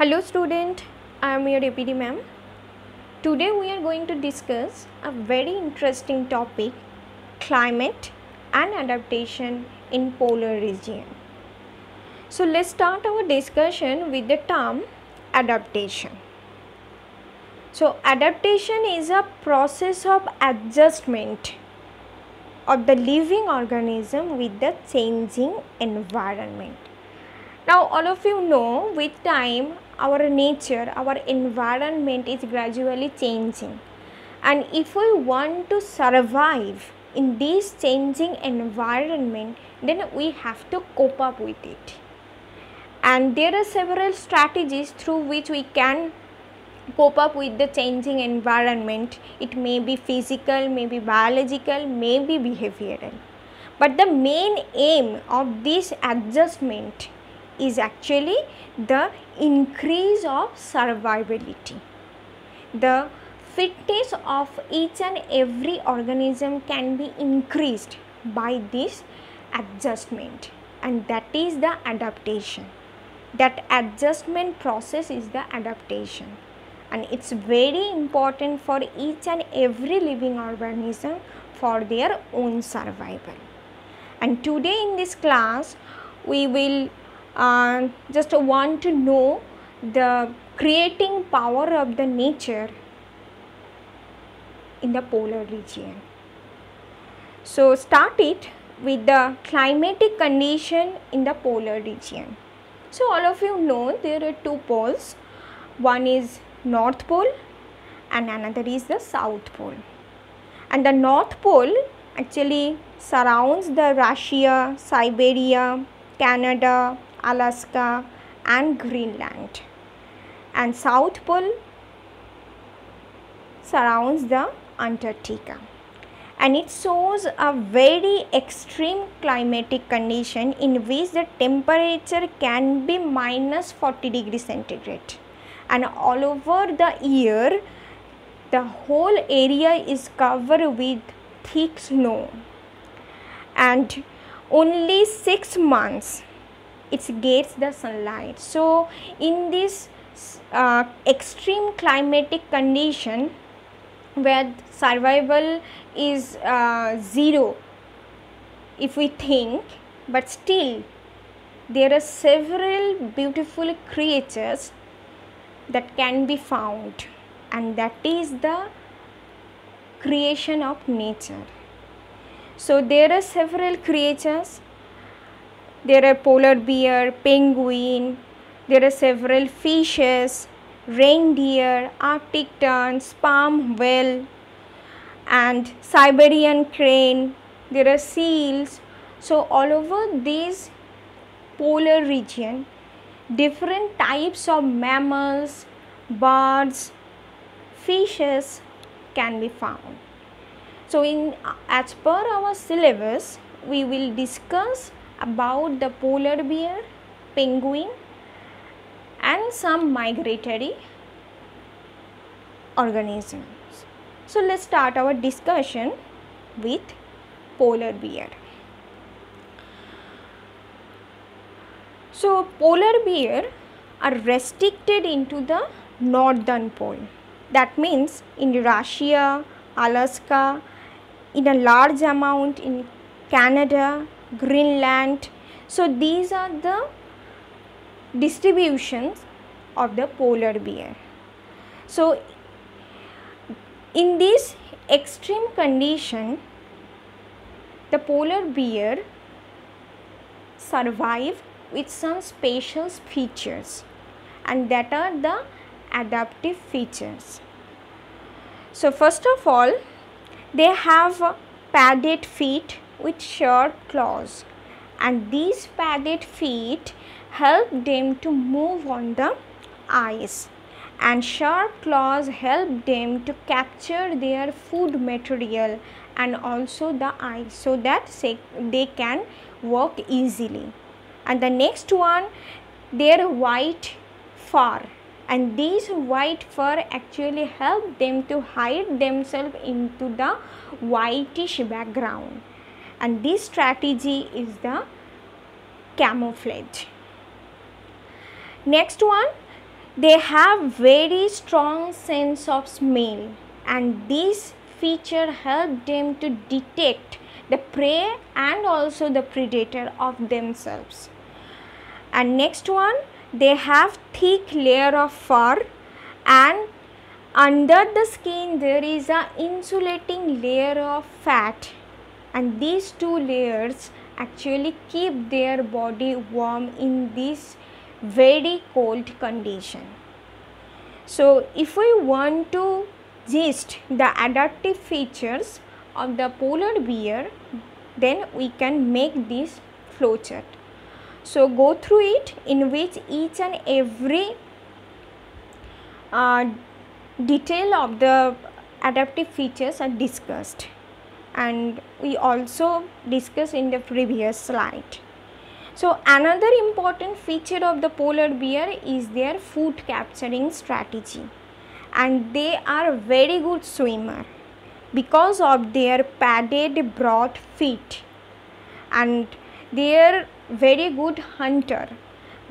Hello student, I am your APD ma'am. Today we are going to discuss a very interesting topic climate and adaptation in polar region. So let's start our discussion with the term adaptation. So adaptation is a process of adjustment of the living organism with the changing environment. Now all of you know with time our nature, our environment is gradually changing. And if we want to survive in this changing environment then we have to cope up with it. And there are several strategies through which we can cope up with the changing environment. It may be physical may be biological may be behavioral. But the main aim of this adjustment is actually the increase of survivability. The fitness of each and every organism can be increased by this adjustment and that is the adaptation. That adjustment process is the adaptation. And it's very important for each and every living organism for their own survival. And today in this class we will just want to know the creating power of the nature in the polar region. So start it with the climatic condition in the polar region. So all of you know there are two poles. One is north pole and another is the south pole. And the north pole actually surrounds the russia siberia canada alaska and greenland. And south pole surrounds the antarctica. And it shows a very extreme climatic condition in which the temperature can be minus 40 degree centigrade. And all over the year the whole area is covered with thick snow. And only 6 months it gets the sunlight so in this uh, extreme climatic condition where survival is uh, zero if we think but still there are several beautiful creatures that can be found and that is the creation of nature. So there are several creatures. There are polar bear, penguin, there are several fishes, reindeer, arctic tern, sperm whale and Siberian crane, there are seals. So all over this polar region different types of mammals, birds, fishes can be found. So, in as per our syllabus, we will discuss about the polar bear, penguin and some migratory organisms. So, let us start our discussion with polar bear. So, polar bear are restricted into the northern pole. That means in Russia, Alaska, in a large amount in Canada, Greenland. So, these are the distributions of the polar bear. So, in this extreme condition, the polar bear survive with some special features and that are the adaptive features. So, first of all they have padded feet with sharp claws. And these padded feet help them to move on the ice. And sharp claws help them to capture their food material and also the ice so that they can walk easily. And the next one their white fur. And these white fur actually help them to hide themselves into the whitish background and this strategy is the camouflage. Next one they have very strong sense of smell. And this feature help them to detect the prey and also the predator of themselves. And next one they have thick layer of fur. And under the skin there is a insulating layer of fat and these two layers actually keep their body warm in this very cold condition. So if we want to gist the adaptive features of the polar bear then we can make this flowchart. So go through it in which each and every uh, detail of the adaptive features are discussed and we also discussed in the previous slide. So another important feature of the polar bear is their food capturing strategy. And they are very good swimmer because of their padded broad feet. And they are very good hunter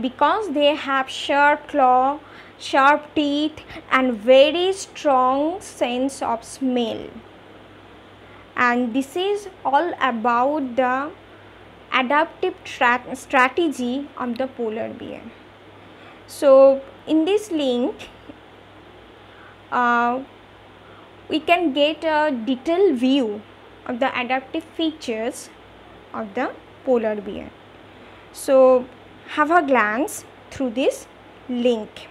because they have sharp claw sharp teeth and very strong sense of smell and this is all about the adaptive strategy of the polar bear. So, in this link uh, we can get a detailed view of the adaptive features of the polar bear. So, have a glance through this link.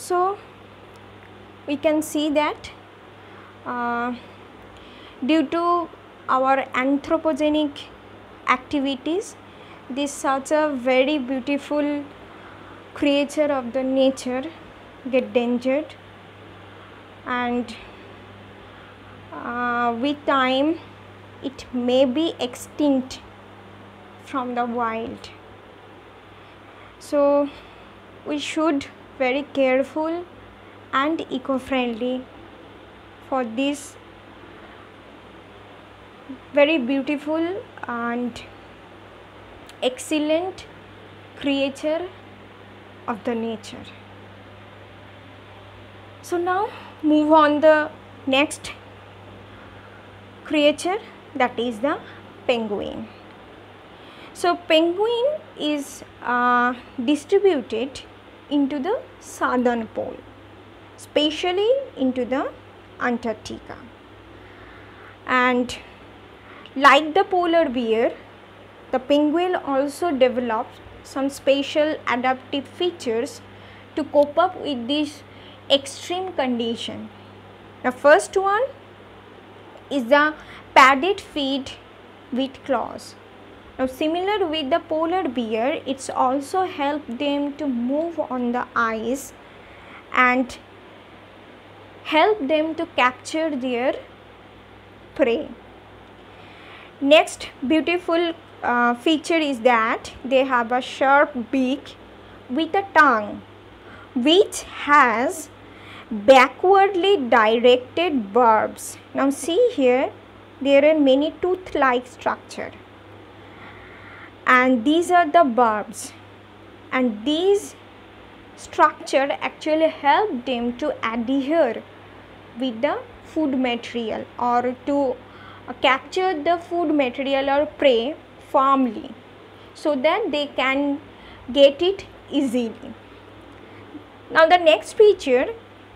So, we can see that uh, due to our anthropogenic activities this such a very beautiful creature of the nature get endangered. And uh, with time it may be extinct from the wild. So we should very careful and eco-friendly for this very beautiful and excellent creature of the nature. So now move on the next creature that is the penguin. So penguin is uh, distributed into the southern pole, especially into the Antarctica. And like the polar bear, the penguin also develops some special adaptive features to cope up with this extreme condition. The first one is the padded feet with claws. Now similar with the polar bear, it's also helped them to move on the ice and help them to capture their prey. Next beautiful uh, feature is that they have a sharp beak with a tongue which has backwardly directed barbs. Now see here there are many tooth like structure and these are the barbs. And these structure actually help them to adhere with the food material or to uh, capture the food material or prey firmly so that they can get it easily. Now the next feature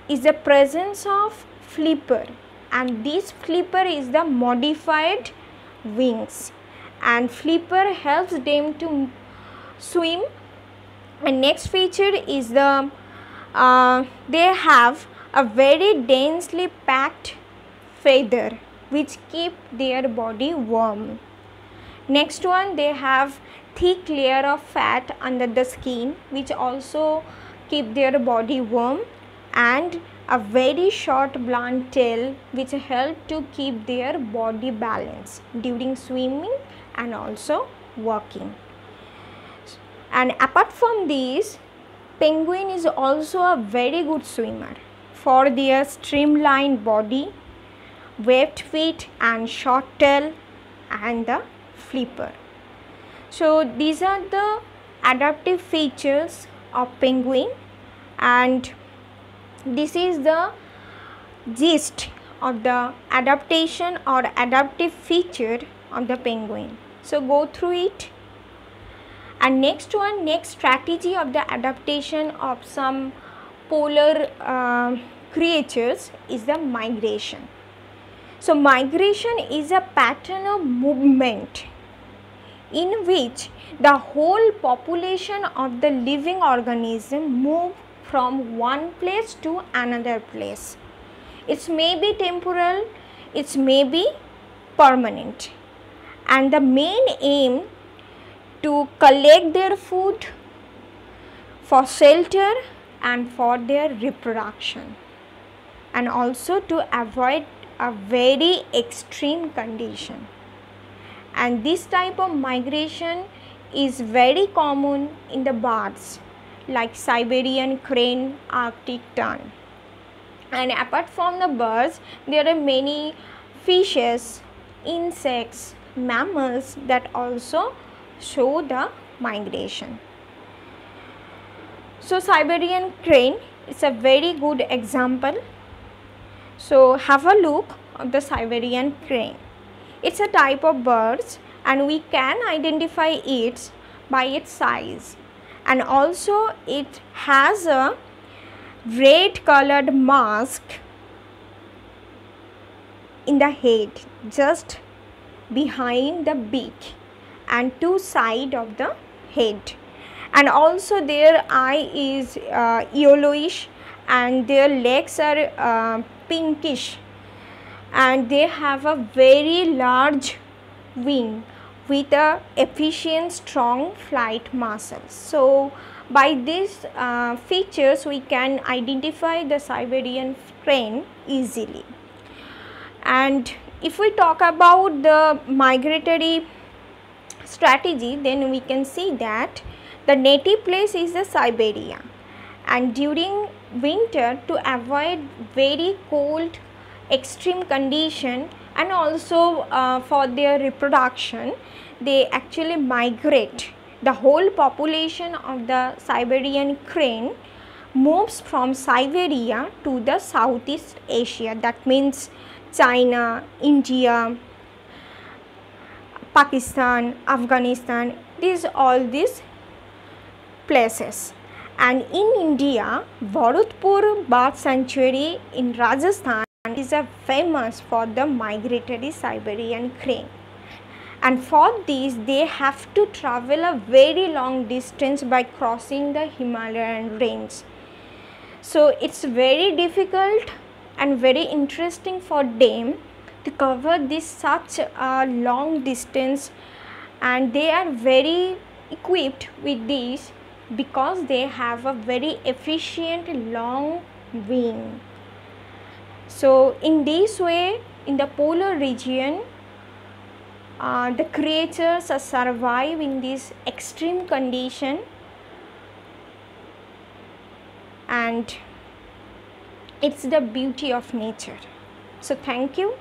is the presence of flipper. And this flipper is the modified wings and flipper helps them to swim. And next feature is the uh, they have a very densely packed feather which keep their body warm. Next one they have thick layer of fat under the skin which also keep their body warm. And a very short blunt tail which help to keep their body balance during swimming and also walking. And apart from these, penguin is also a very good swimmer for their streamlined body, webbed feet and short tail and the flipper. So, these are the adaptive features of penguin and this is the gist of the adaptation or adaptive feature of the penguin. So, go through it and next one next strategy of the adaptation of some polar uh, creatures is the migration. So, migration is a pattern of movement in which the whole population of the living organism move from one place to another place. It may be temporal, it may be permanent and the main aim to collect their food for shelter and for their reproduction and also to avoid a very extreme condition and this type of migration is very common in the birds like Siberian crane, Arctic tern. And apart from the birds, there are many fishes, insects, mammals that also show the migration. So, Siberian crane is a very good example. So, have a look of the Siberian crane. It's a type of birds and we can identify it by its size and also it has a red colored mask in the head just behind the beak and two side of the head and also their eye is uh, yellowish and their legs are uh, pinkish and they have a very large wing with a efficient strong flight muscles. So, by these uh, features we can identify the Siberian crane easily. And if we talk about the migratory strategy then we can see that the native place is the Siberia. And during winter to avoid very cold extreme condition and also uh, for their reproduction they actually migrate. The whole population of the Siberian crane moves from Siberia to the Southeast Asia. That means China, India, Pakistan, Afghanistan, these all these places. And in India, Bharatpur Bird Sanctuary in Rajasthan is a famous for the migratory Siberian crane. And for this, they have to travel a very long distance by crossing the Himalayan range. So it's very difficult and very interesting for them to cover this such a long distance and they are very equipped with this because they have a very efficient long wing. So in this way in the polar region uh, the creatures survive in this extreme condition and it's the beauty of nature. So thank you.